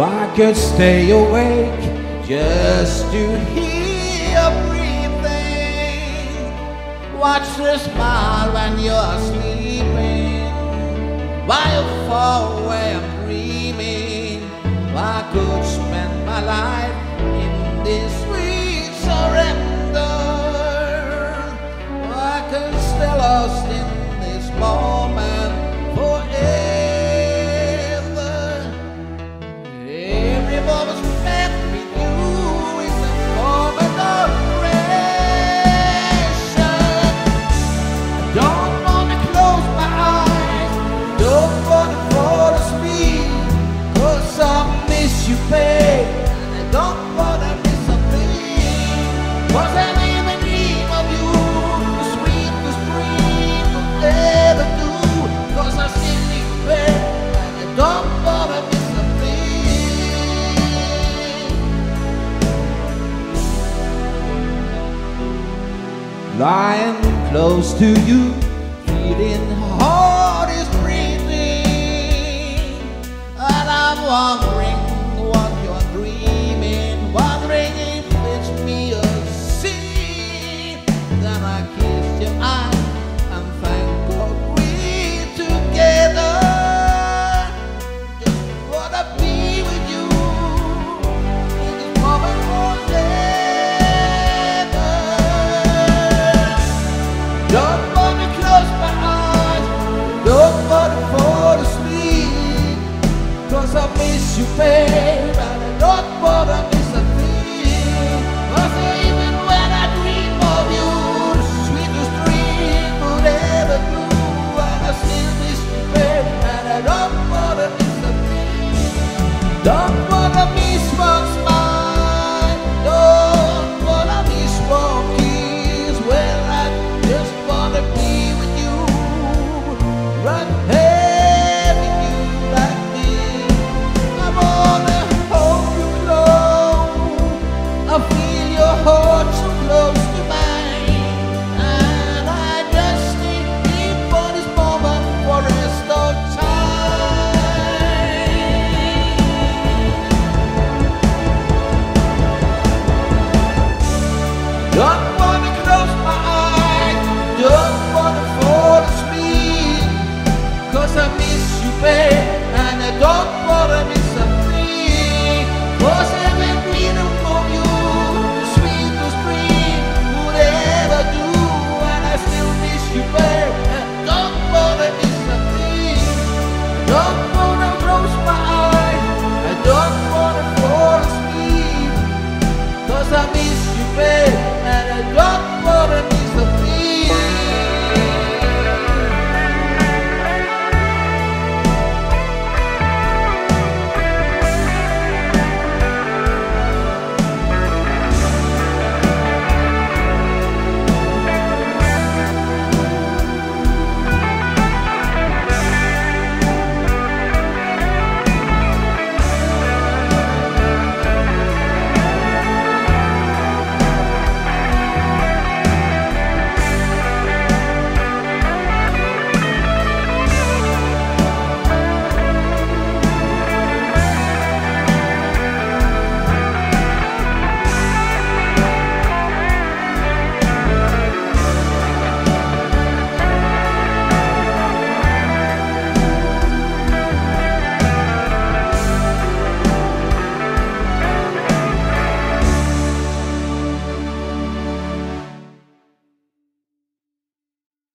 I could stay awake just to hear you breathing. Watch the smile when you're sleeping. While far away I'm dreaming, I could spend my life in this lying close to you, feeling heart is breathing, and I'm wondering what you're dreaming, wondering if it's me or see, Then I kiss your eyes. cause i miss you, babe. I don't want to